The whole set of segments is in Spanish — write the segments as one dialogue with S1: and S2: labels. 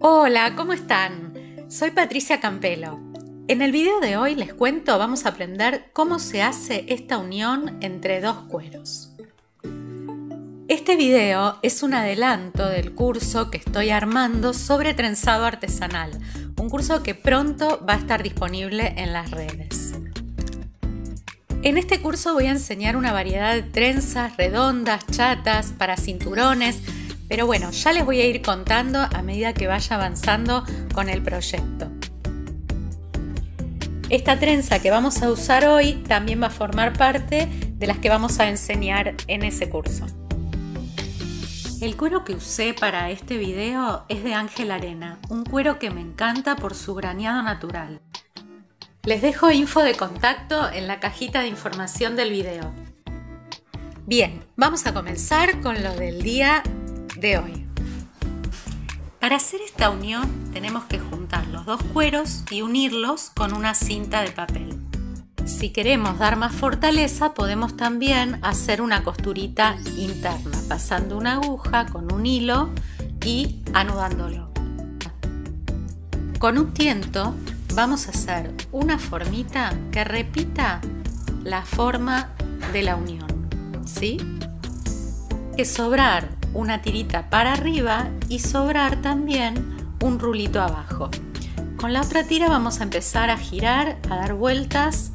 S1: Hola, ¿cómo están? Soy Patricia Campelo. En el video de hoy les cuento, vamos a aprender cómo se hace esta unión entre dos cueros. Este video es un adelanto del curso que estoy armando sobre trenzado artesanal, un curso que pronto va a estar disponible en las redes. En este curso voy a enseñar una variedad de trenzas redondas, chatas, para cinturones, pero bueno, ya les voy a ir contando a medida que vaya avanzando con el proyecto. Esta trenza que vamos a usar hoy también va a formar parte de las que vamos a enseñar en ese curso. El cuero que usé para este video es de Ángel Arena, un cuero que me encanta por su graneado natural. Les dejo info de contacto en la cajita de información del video. Bien, vamos a comenzar con lo del día de hoy. Para hacer esta unión tenemos que juntar los dos cueros y unirlos con una cinta de papel. Si queremos dar más fortaleza podemos también hacer una costurita interna, pasando una aguja con un hilo y anudándolo. Con un tiento vamos a hacer una formita que repita la forma de la unión. ¿Sí? Que sobrar una tirita para arriba y sobrar también un rulito abajo. Con la otra tira vamos a empezar a girar, a dar vueltas,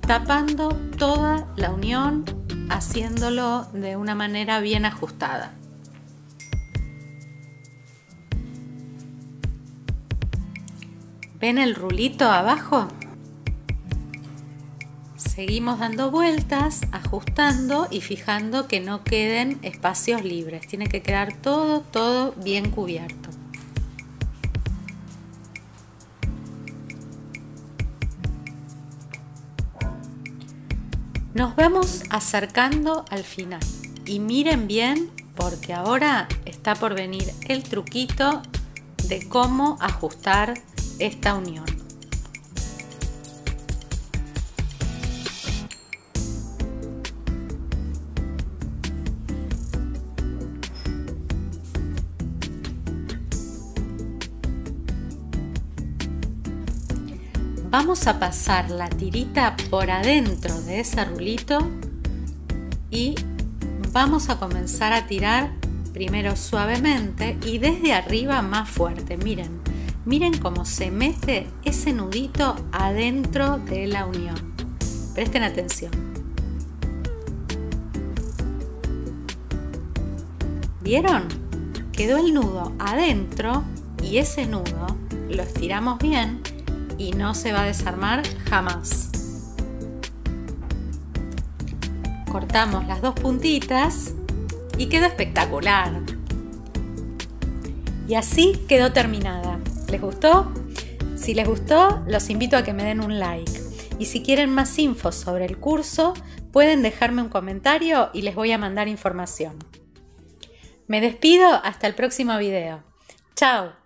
S1: tapando toda la unión, haciéndolo de una manera bien ajustada. ¿Ven el rulito abajo? Seguimos dando vueltas, ajustando y fijando que no queden espacios libres. Tiene que quedar todo, todo bien cubierto. Nos vamos acercando al final y miren bien porque ahora está por venir el truquito de cómo ajustar esta unión. Vamos a pasar la tirita por adentro de ese rulito y vamos a comenzar a tirar primero suavemente y desde arriba más fuerte. Miren, Miren cómo se mete ese nudito adentro de la unión. Presten atención. ¿Vieron? Quedó el nudo adentro y ese nudo lo estiramos bien y no se va a desarmar jamás. Cortamos las dos puntitas y quedó espectacular. Y así quedó terminada. ¿Les gustó? Si les gustó, los invito a que me den un like. Y si quieren más info sobre el curso, pueden dejarme un comentario y les voy a mandar información. Me despido hasta el próximo video. ¡Chao!